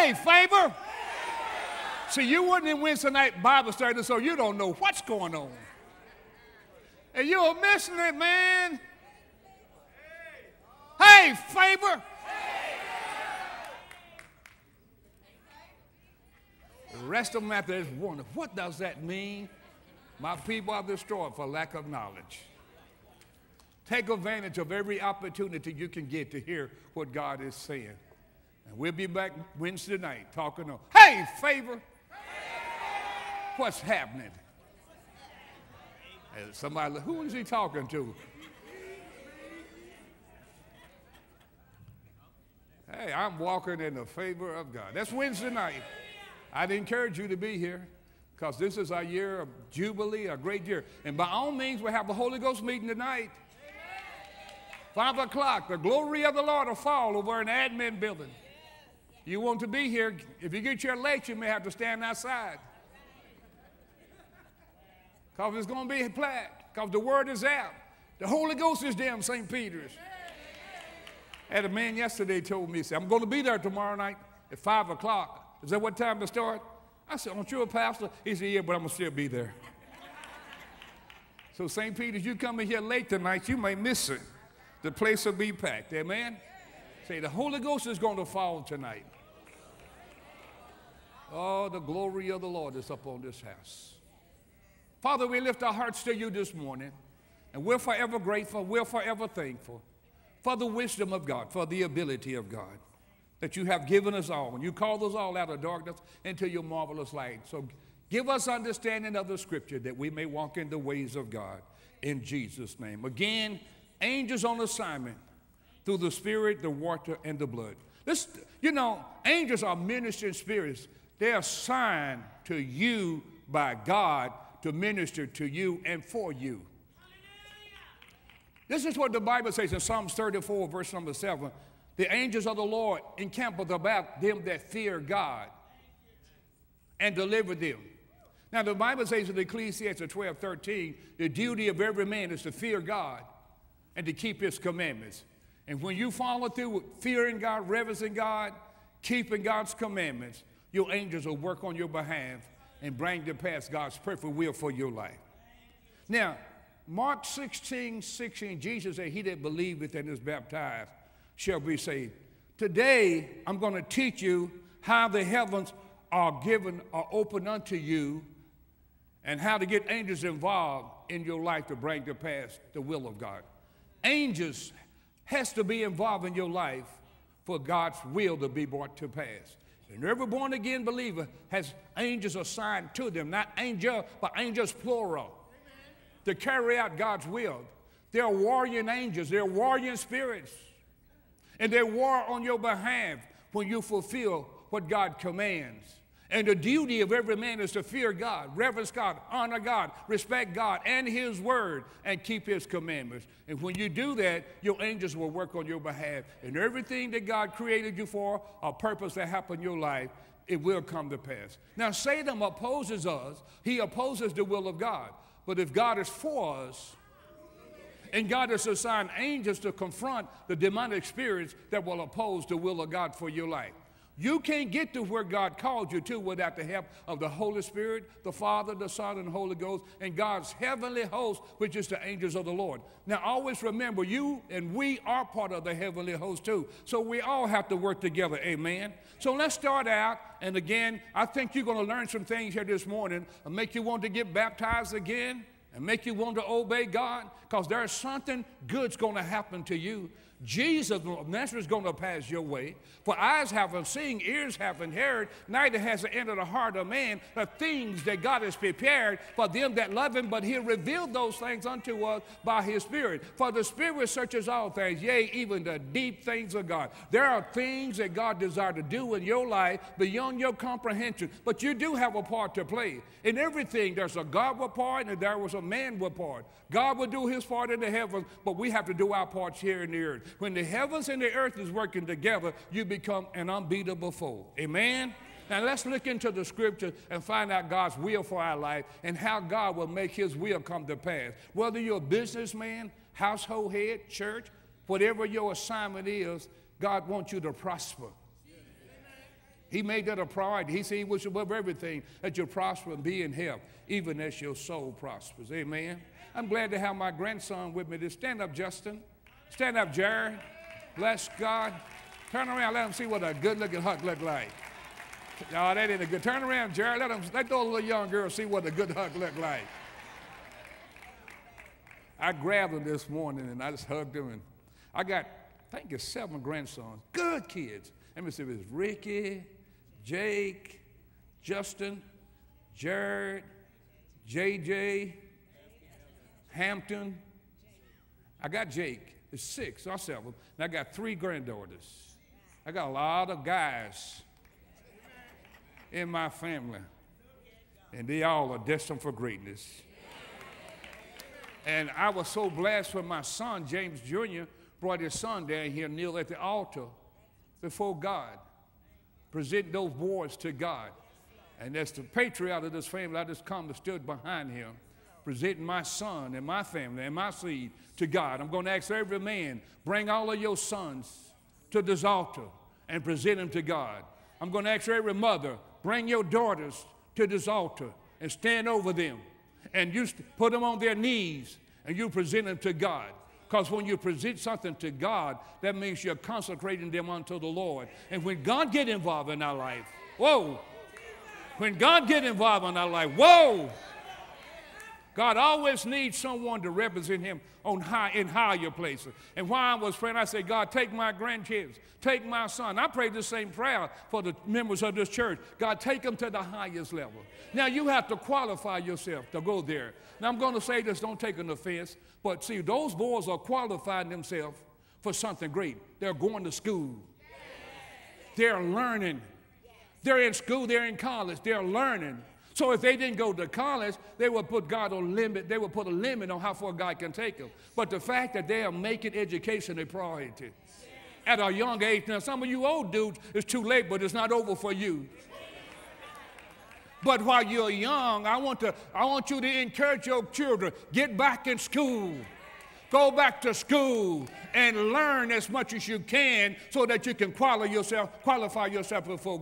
Hey, favor. See, you wouldn't in Wednesday night Bible study, so you don't know what's going on. And you're missing it, man. Hey, favor. The rest of them out there is wondering, what does that mean? My people are destroyed for lack of knowledge. Take advantage of every opportunity you can get to hear what God is saying. And we'll be back Wednesday night talking on, hey, favor. What's happening? And somebody, who is he talking to? Hey, I'm walking in the favor of God. That's Wednesday night. I'd encourage you to be here because this is our year of Jubilee, a great year. And by all means, we have a Holy Ghost meeting tonight. Five o'clock, the glory of the Lord will fall over an admin building. You want to be here. If you get here late, you may have to stand outside. Because it's going to be flat. Because the word is out. The Holy Ghost is there in St. Peter's. I had a man yesterday told me, said, I'm going to be there tomorrow night at 5 o'clock. Is that what time to start? I said, Aren't you a pastor? He said, Yeah, but I'm going to still be there. so, St. Peter's, you come in here late tonight, you may miss it. The place will be packed. Amen? Say, the Holy Ghost is going to fall tonight. Oh, the glory of the Lord is upon this house. Father, we lift our hearts to you this morning, and we're forever grateful, we're forever thankful for the wisdom of God, for the ability of God that you have given us all. And you called us all out of darkness into your marvelous light. So give us understanding of the scripture that we may walk in the ways of God in Jesus' name. Again, angels on assignment through the spirit, the water, and the blood. This, you know, angels are ministering spirits. They're assigned to you by God to minister to you and for you. This is what the Bible says in Psalms 34, verse number 7. The angels of the Lord encamp about them that fear God and deliver them. Now, the Bible says in Ecclesiastes 12, 13, the duty of every man is to fear God and to keep his commandments. And when you follow through with fearing God, reverencing God, keeping God's commandments, your angels will work on your behalf and bring to pass God's perfect will for your life. Now, Mark 16, 16, Jesus said, He that believeth and is baptized shall be saved. Today, I'm going to teach you how the heavens are given, are open unto you, and how to get angels involved in your life to bring to pass the will of God. Angels has to be involved in your life for God's will to be brought to pass. And every born again believer has angels assigned to them, not angel, but angels plural, to carry out God's will. They're warrior angels, they're warrior spirits. And they war on your behalf when you fulfill what God commands. And the duty of every man is to fear God, reverence God, honor God, respect God and His word, and keep His commandments. And when you do that, your angels will work on your behalf. And everything that God created you for, a purpose that happened in your life, it will come to pass. Now, Satan opposes us, he opposes the will of God. But if God is for us, and God has assigned angels to confront the demonic spirits that will oppose the will of God for your life. You can't get to where God called you to without the help of the Holy Spirit, the Father, the Son, and the Holy Ghost, and God's heavenly host, which is the angels of the Lord. Now, always remember, you and we are part of the heavenly host too. So we all have to work together. Amen. So let's start out. And again, I think you're going to learn some things here this morning and make you want to get baptized again and make you want to obey God because there's something good's going to happen to you. Jesus of Nazareth is going to pass your way. For eyes haven't seen, ears haven't heard, neither has it entered the heart of man the things that God has prepared for them that love him, but he'll reveal those things unto us by his Spirit. For the Spirit searches all things, yea, even the deep things of God. There are things that God desires to do in your life beyond your comprehension, but you do have a part to play. In everything, there's a God part and there was a man part. God will do his part in the heavens, but we have to do our parts here in the earth. When the heavens and the earth is working together, you become an unbeatable foe. Amen? Now let's look into the scripture and find out God's will for our life and how God will make his will come to pass. Whether you're a businessman, household head, church, whatever your assignment is, God wants you to prosper. He made that a priority. He said he wishes above everything that you prosper and be in health, even as your soul prospers. Amen. I'm glad to have my grandson with me. To stand up, Justin. Stand up, Jared. Bless God. Turn around. Let them see what a good-looking hug look like. No, that ain't a good. Turn around, Jared. Let him. Let those little young girls see what a good hug look like. I grabbed him this morning and I just hugged him, and I got, I think it's seven grandsons. Good kids. Let me see if it's Ricky, Jake, Justin, Jared, JJ, Hampton. I got Jake. It's six or seven. And I got three granddaughters. I got a lot of guys in my family. And they all are destined for greatness. And I was so blessed when my son, James Jr., brought his son down here, kneel at the altar before God, present those boys to God. And as the patriarch of this family, I just come and stood behind him, presenting my son and my family and my seed to God. I'm going to ask every man, bring all of your sons to this altar and present them to God. I'm going to ask every mother, bring your daughters to this altar and stand over them. And you put them on their knees and you present them to God. Because when you present something to God, that means you're consecrating them unto the Lord. And when God get involved in our life, whoa, when God get involved in our life, whoa, God always needs someone to represent him on high, in higher places. And while I was praying, I said, God, take my grandkids, take my son. I prayed the same prayer for the members of this church. God, take them to the highest level. Now, you have to qualify yourself to go there. Now, I'm going to say this, don't take an offense, but see, those boys are qualifying themselves for something great. They're going to school, they're learning. They're in school, they're in college, they're learning. So if they didn't go to college, they would put God on limit. They would put a limit on how far God can take them. But the fact that they are making education a priority at a young age. Now, some of you old dudes, it's too late, but it's not over for you. But while you're young, I want, to, I want you to encourage your children get back in school. Go back to school and learn as much as you can so that you can qualify yourself, qualify yourself before